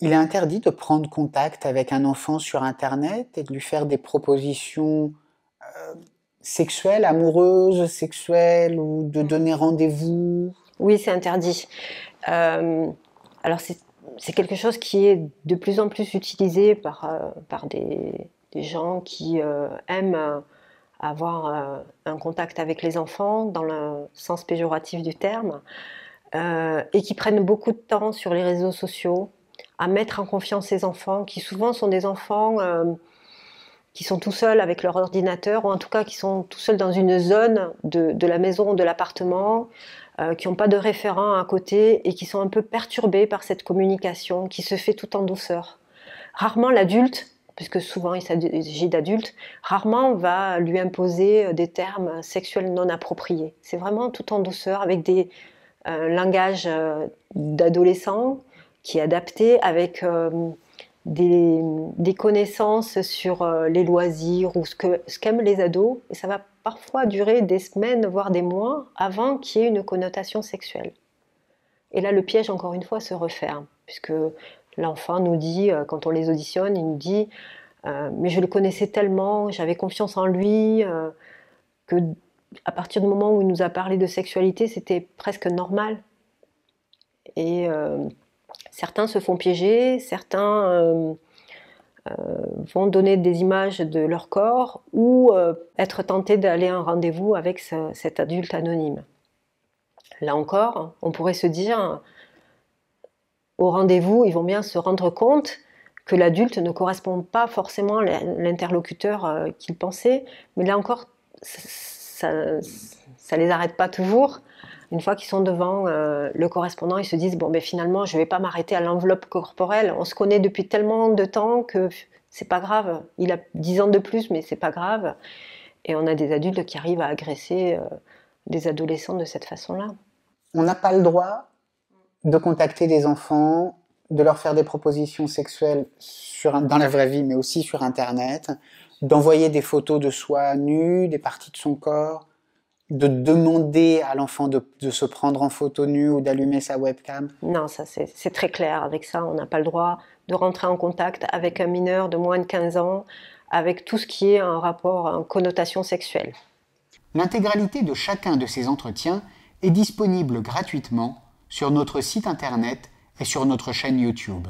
Il est interdit de prendre contact avec un enfant sur Internet et de lui faire des propositions euh, sexuelles, amoureuses, sexuelles, ou de donner rendez-vous. Oui, c'est interdit. Euh, alors c'est quelque chose qui est de plus en plus utilisé par, euh, par des, des, gens qui aiment avoir un contact avec les enfants dans le sens péjoratif du terme et qui prennent beaucoup de temps sur les réseaux sociaux à mettre en confiance ces enfants, qui souvent sont des enfants euh, qui sont tout seuls avec leur ordinateur, ou en tout cas qui sont tout seuls dans une zone de, la maison ou de l'appartement, euh, qui n'ont pas de référent à côté et qui sont un peu perturbés par cette communication qui se fait tout en douceur. Rarement l'adulte, puisque souvent il s'agit d'adultes, rarement va lui imposer des termes sexuels non appropriés. C'est vraiment tout en douceur, avec des euh, langages d'adolescents, qui est adapté avec euh, des, connaissances sur euh, les loisirs ou ce qu'aiment ce les ados. Et ça va parfois durer des semaines, voire des mois, avant qu'il y ait une connotation sexuelle. Et là, le piège, encore une fois, se referme, puisque l'enfant nous dit, euh, quand on les auditionne, il nous dit Mais je le connaissais tellement, j'avais confiance en lui, que à partir du moment où il nous a parlé de sexualité, c'était presque normal. Et Certains se font piéger, certains euh, euh, vont donner des images de leur corps ou euh, être tentés d'aller à un rendez-vous avec cet adulte anonyme. Là encore, on pourrait se dire, au rendez-vous, ils vont bien se rendre compte que l'adulte ne correspond pas forcément à l'interlocuteur qu'ils pensaient, mais là encore, ça ne les arrête pas toujours une fois qu'ils sont devant euh, le correspondant, ils se disent bon, ben finalement, je ne vais pas m'arrêter à l'enveloppe corporelle. On se connaît depuis tellement de temps que c'est pas grave. Il a 10 ans de plus, mais c'est pas grave. Et on a des adultes qui arrivent à agresser euh, des adolescents de cette façon-là. On n'a pas le droit de contacter des enfants, de leur faire des propositions sexuelles dans la vraie vie, mais aussi sur Internet, d'envoyer des photos de soi nu, des parties de son corps de demander à l'enfant de, se prendre en photo nue ou d'allumer sa webcam? Non, ça c'est très clair. Avec ça, on n'a pas le droit de rentrer en contact avec un mineur de moins de 15 ans, avec tout ce qui est un rapport, en connotation sexuelle. L'intégralité de chacun de ces entretiens est disponible gratuitement sur notre site internet et sur notre chaîne YouTube.